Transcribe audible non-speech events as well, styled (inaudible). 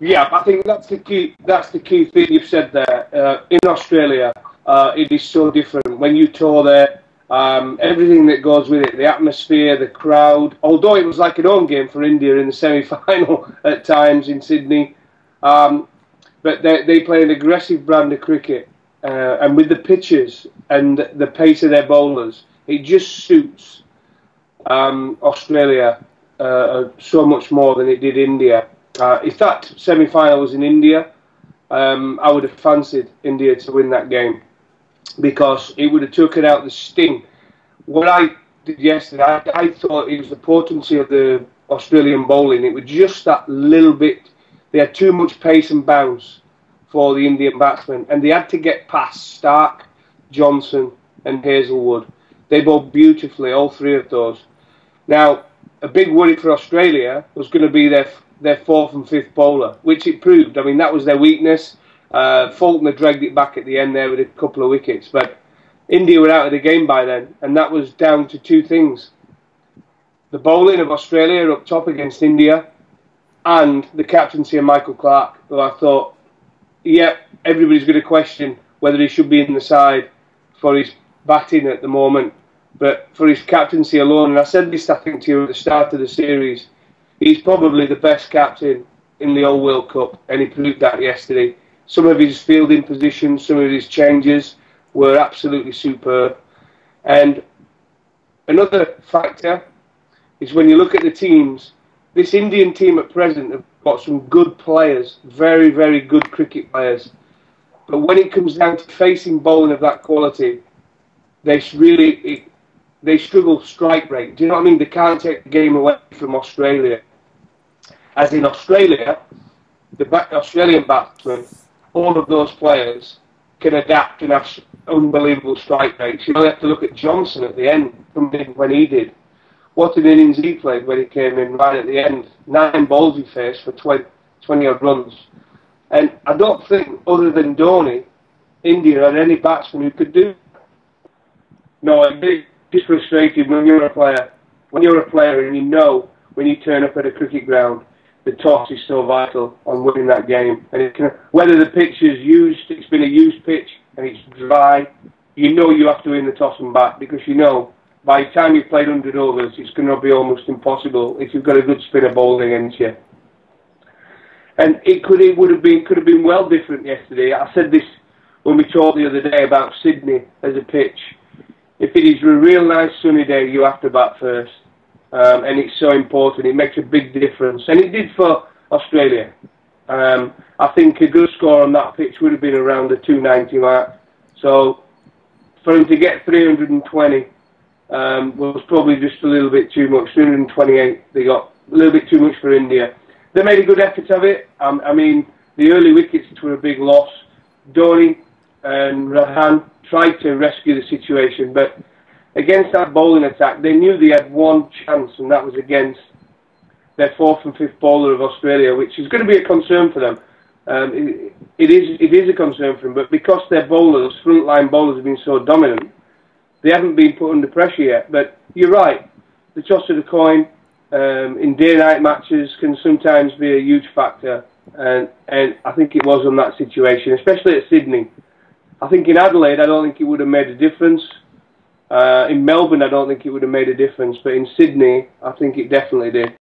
Yeah, I think that's the key. That's the key thing you've said there. Uh, in Australia, uh, it is so different. When you tour there, um, everything that goes with it, the atmosphere, the crowd. Although it was like an home game for India in the (laughs) semi-final at times in Sydney, um, but they, they play an aggressive brand of cricket, uh, and with the pitches and the pace of their bowlers, it just suits um, Australia uh, so much more than it did India. Uh, if that semi-final was in India, um, I would have fancied India to win that game because it would have taken out the sting. What I did yesterday, I, I thought it was the potency of the Australian bowling. It was just that little bit. They had too much pace and bounce for the Indian batsmen, and they had to get past Stark, Johnson, and Hazlewood. They bowled beautifully, all three of those. Now, a big worry for Australia was going to be their their fourth and fifth bowler, which it proved. I mean, that was their weakness. Uh, had dragged it back at the end there with a couple of wickets, but India were out of the game by then, and that was down to two things: the bowling of Australia up top against India, and the captaincy of Michael Clarke, who I thought, yeah, everybody's going to question whether he should be in the side for his batting at the moment, but for his captaincy alone, and I said this I think to you at the start of the series he's probably the best captain in the whole World Cup, and he proved that yesterday. Some of his fielding positions, some of his changes were absolutely superb. And another factor is when you look at the teams, this Indian team at present have got some good players, very, very good cricket players. But when it comes down to facing bowling of that quality, they really they struggle strike rate. Do you know what I mean? They can't take the game away from Australia as in Australia, the Australian batsmen, all of those players can adapt and have unbelievable strike rates. You only have to look at Johnson at the end, when he did. What an innings he played when he came in right at the end. Nine balls he faced for 20, 20 odd runs. And I don't think, other than Dhoni, India had any batsman who could do. No, it's frustrating when you're a player. When you're a player and you know when you turn up at a cricket ground the toss is so vital on winning that game. And can, whether the pitch is used, it's been a used pitch and it's dry, you know you have to win the toss and bat because you know by the time you've played 100 overs, it's going to be almost impossible if you've got a good spinner bowling against you. And it could it would have been could have been well different yesterday. I said this when we talked the other day about Sydney as a pitch. If it is a real nice sunny day, you have to bat first um, and it's so important. It makes a big difference, and it did for Australia. Um, I think a good score on that pitch would have been around the 290 mark. So for him to get 320 um, was probably just a little bit too much. 328, they got a little bit too much for India. They made a good effort of it. Um, I mean, the early wickets were a big loss. Dhoni and Rahane tried to rescue the situation, but against that bowling attack, they knew they had one chance, and that was against their fourth and fifth bowler of Australia, which is going to be a concern for them. Um, it, it is it is a concern for them, but because their bowlers, frontline bowlers, have been so dominant, they haven't been put under pressure yet. But you're right, the toss of the coin um, in day-night matches can sometimes be a huge factor, and and I think it was on that situation, especially at Sydney. I think in Adelaide, I don't think it would have made a difference. Uh, in Melbourne, I don't think it would have made a difference, but in Sydney, I think it definitely did.